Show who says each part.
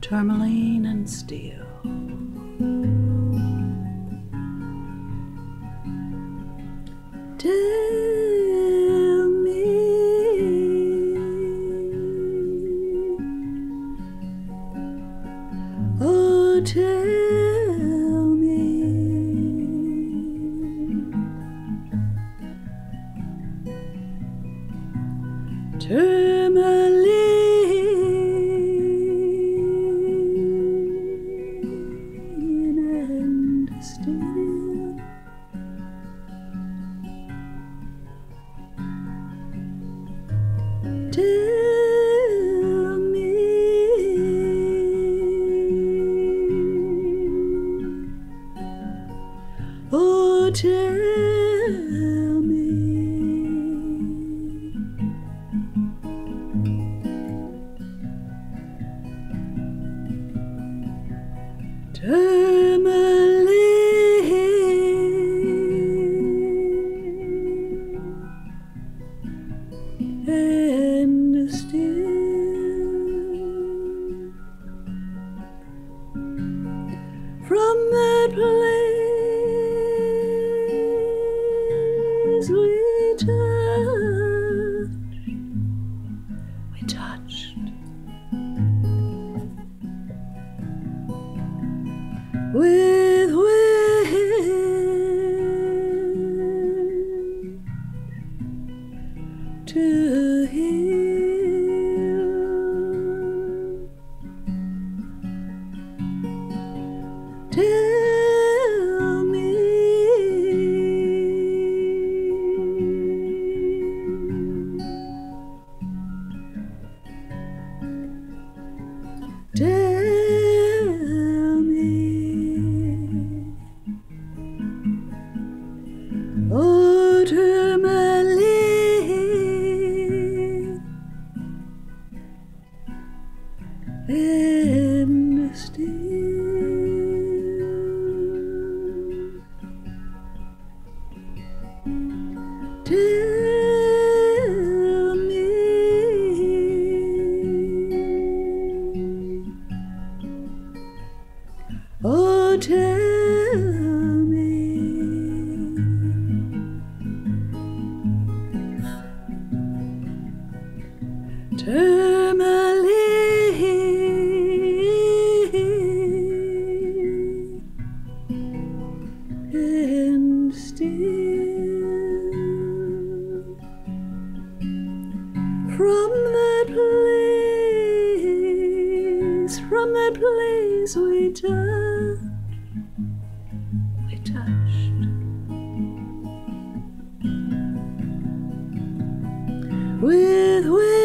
Speaker 1: tourmaline and steel. Tell me, oh, tell me, tell me, tourmaline and steel from that place with wind to heal. Tell me, tell and steel. Tell me, oh, tell me, tourmaline and steel. From that place, from that place we touched, we touched. With wind